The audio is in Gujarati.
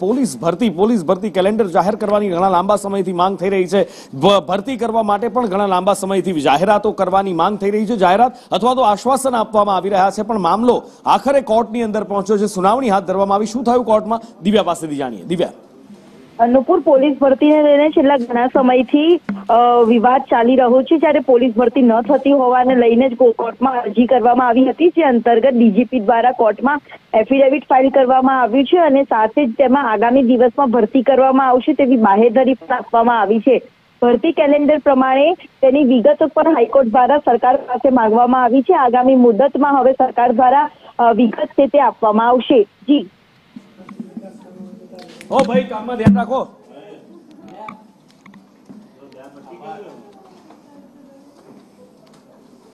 પોલીસ ભરતી પોલીસ ભરતી કેલેન્ડર જાહેર કરવાની ઘણા લાંબા સમયથી માંગ થઈ રહી છે. ભરતી કરવા માટે પણ ઘણા લાંબા સમયથી જાહેરાતો કરવાની માંગ થઈ રહી છે. જાહેરાત અથવા તો આશ્વાસન આપવામાં આવી રહ્યા છે, પણ મામલો આખરે કોર્ટની અંદર પહોંચ્યો છે. સુનાવણી હાથ ધરવામાં આવી. શું થયું કોર્ટમાં? દિવ્યા પાસેથી જાણીએ. દિવ્યા. અનુપુર પોલીસ ભરતીને લઈને છેલ્લા ઘણા સમયથી વિવાદ ચાલી રહ્યો છે. જ્યારે પોલીસ ભરતી ન થતી હોવાને લઈને જ કોર્ટમાં અરજી કરવામાં આવી હતી, જે અંતર્ગત ડીજીપી દ્વારા કોર્ટમાં એફિડેવિટ ફાઇલ કરવામાં આવ્યું છે અને સાથે જ તેમાં આગામી દિવસમાં ભરતી કરવામાં આવશે તેવી બાહેધરી પણ આપવામાં આવી છે. ભરતી કેલેન્ડર પ્રમાણે તેની વિગતો પણ હાઈકોર્ટ દ્વારા સરકાર પાસે માંગવામાં આવી છે. આગામી મુદતમાં હવે સરકાર દ્વારા વિગત છે તે આપવામાં આવશે. જી. ઓ ભાઈ કામમાં ધ્યાન રાખો.